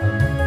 Bye.